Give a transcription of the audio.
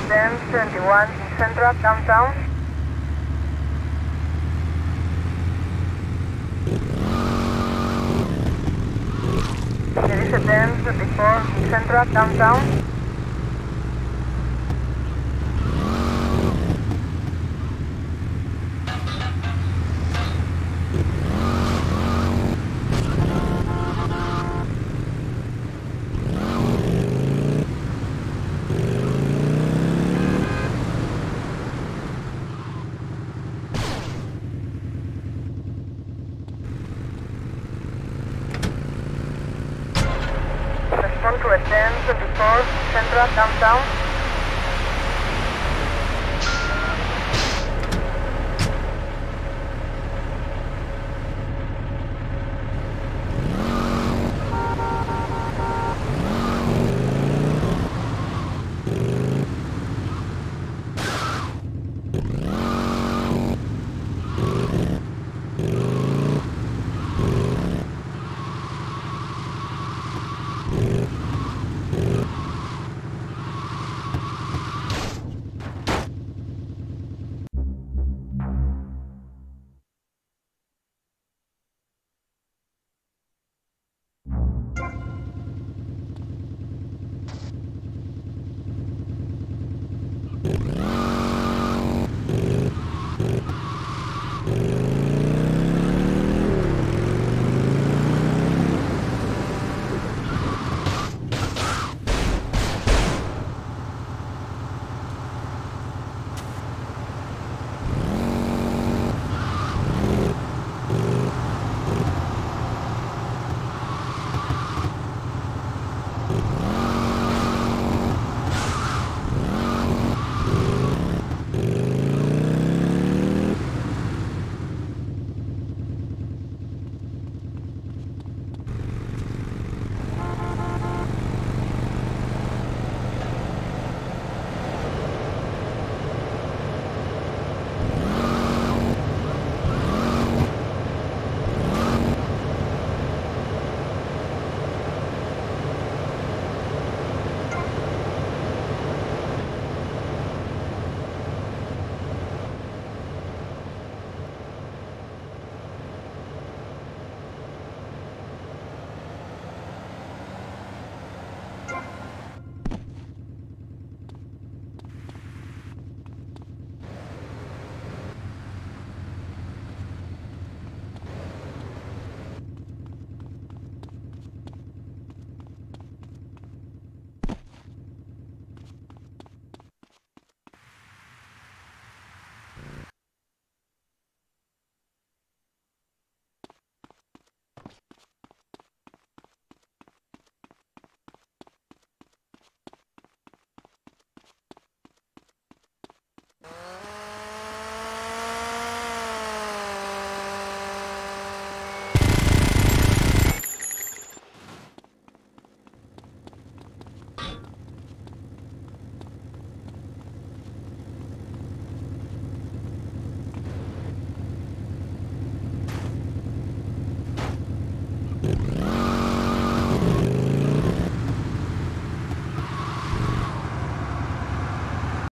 number in Central downtown. There is a 1024 Central downtown. To a dance before Central downtown.